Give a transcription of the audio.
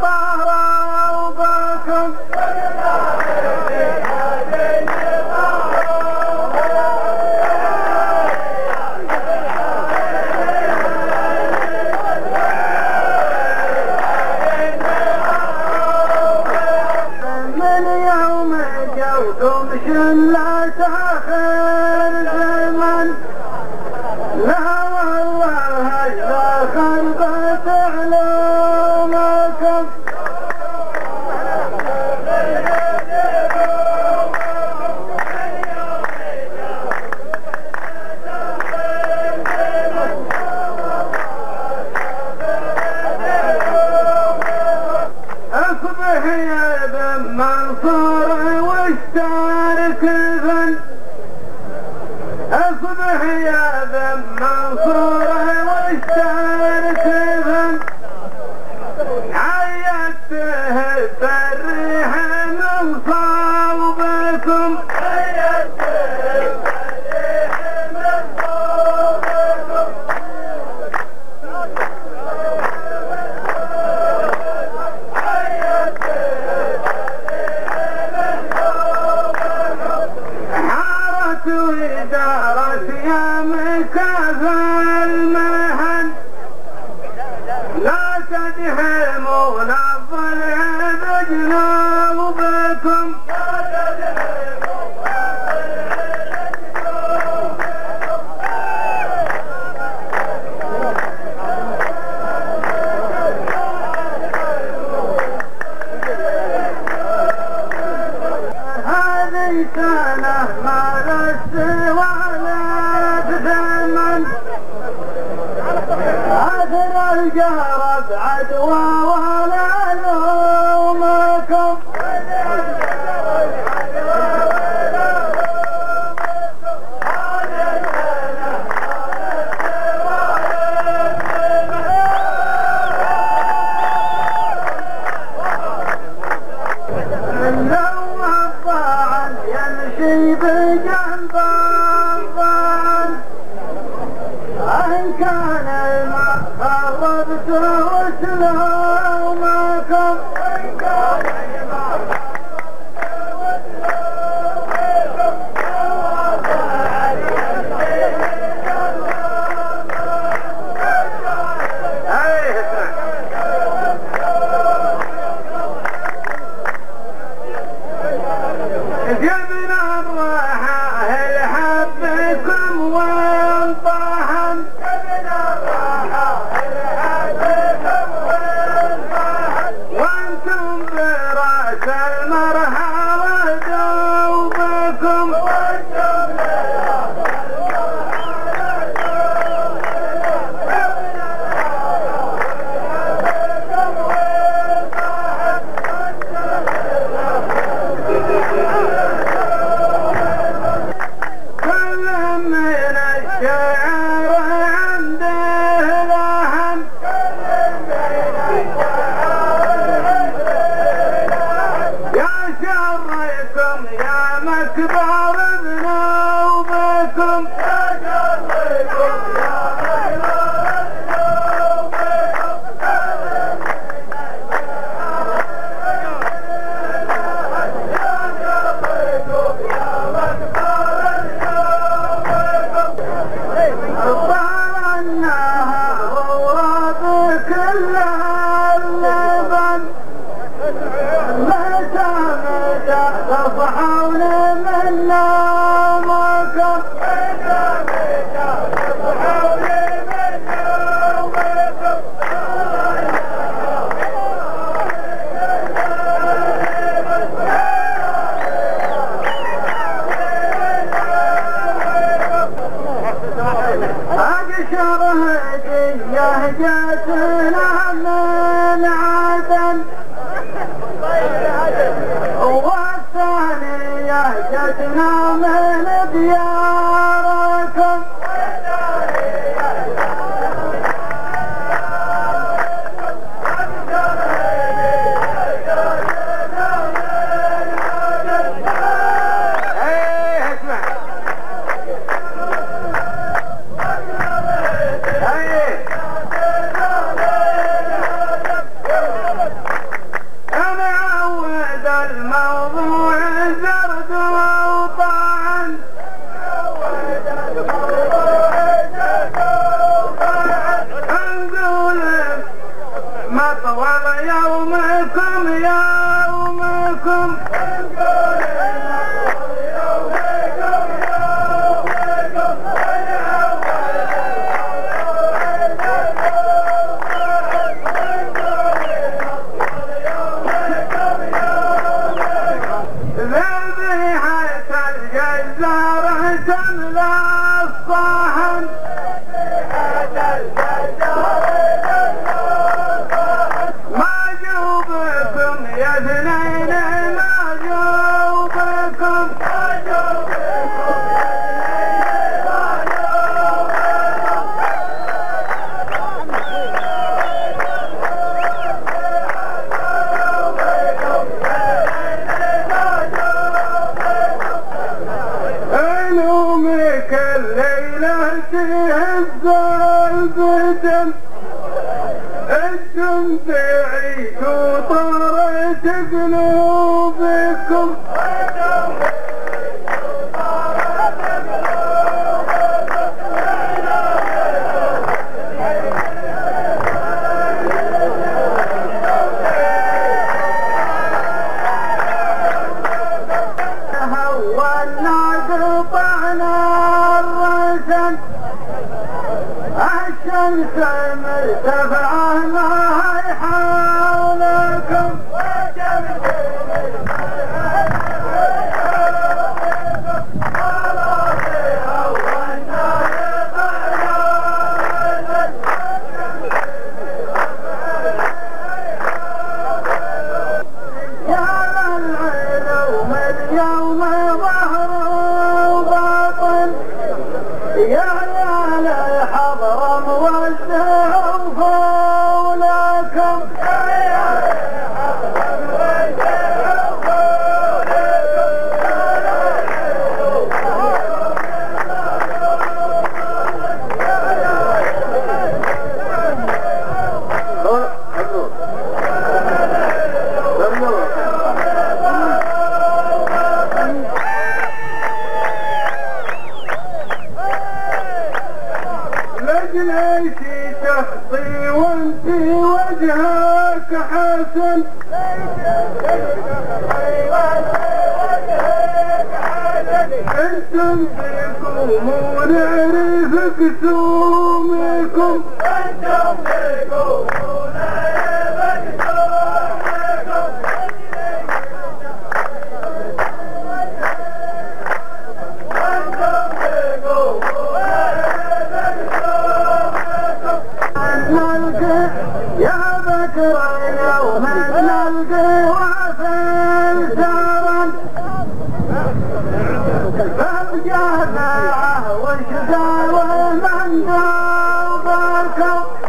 Bahra اصبح يا ذم منصور Terra! الجرب عدوى بيتم أنتم بعيد وطارت قلوبكم حسن أنتم فيكم ونعرف قسومكم أنتم فيكم نلقى Marco